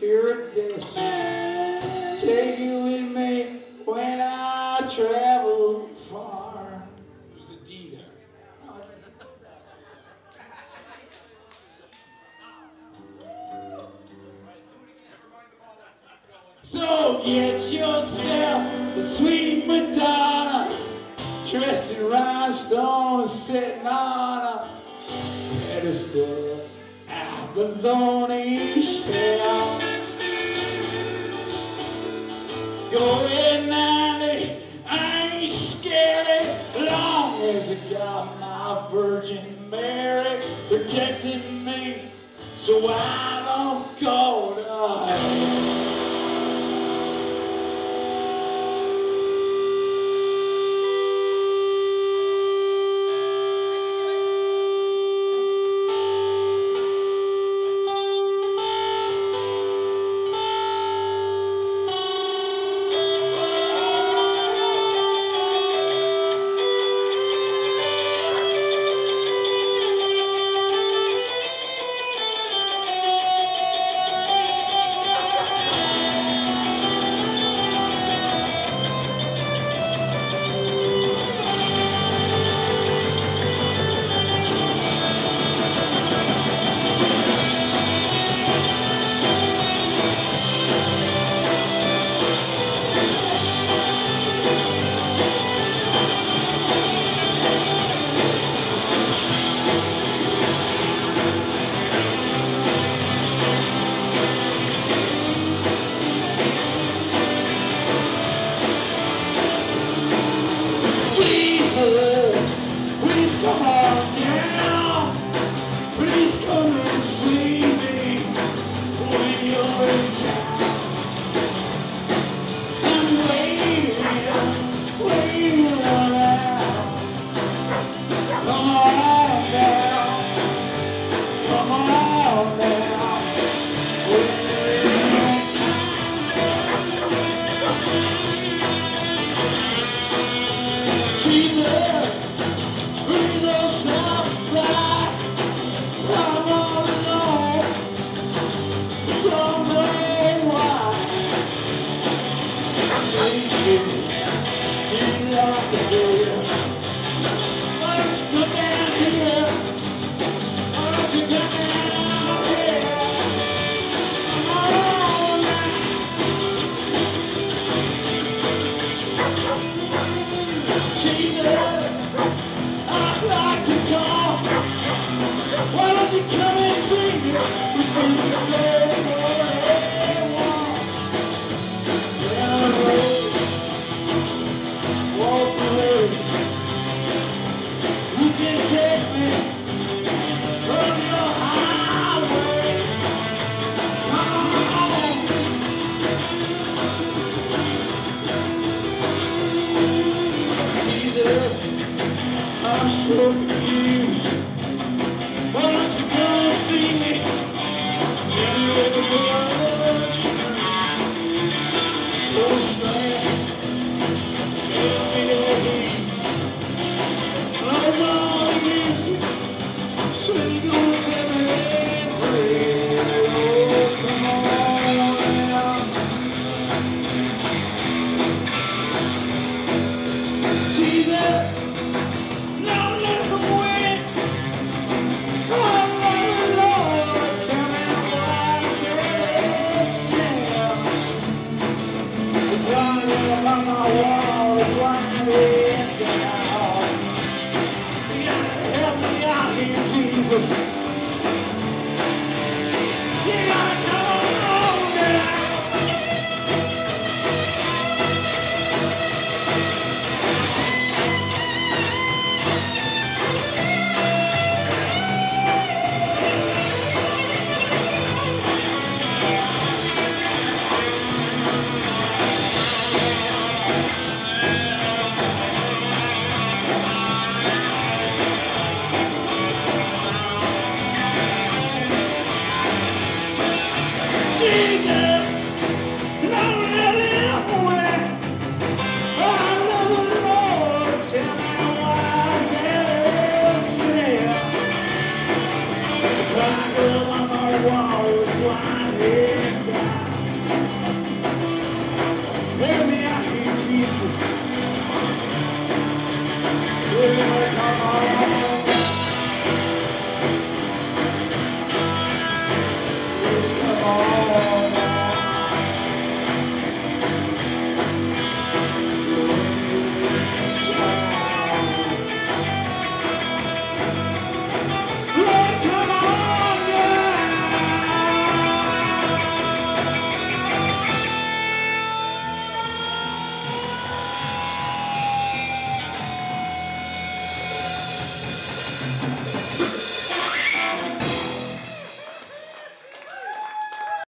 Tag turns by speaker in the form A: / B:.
A: Spirit does take you with me when I travel far.
B: There's a D there.
A: So get yourself the sweet Madonna, dressed in rhinestones, sitting on a pedestal, abalone shell. Going 90, I ain't scared long as I got my Virgin Mary protecting me, so I don't go please Why don't you come and see me? before you go so confused. Why don't you come see me? Tell me where the world Oh,